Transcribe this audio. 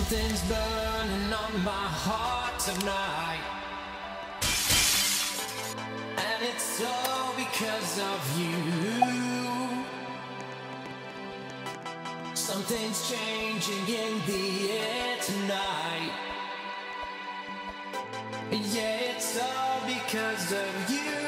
Something's burning on my heart tonight. And it's all because of you. Something's changing in the air tonight. Yeah, it's all because of you.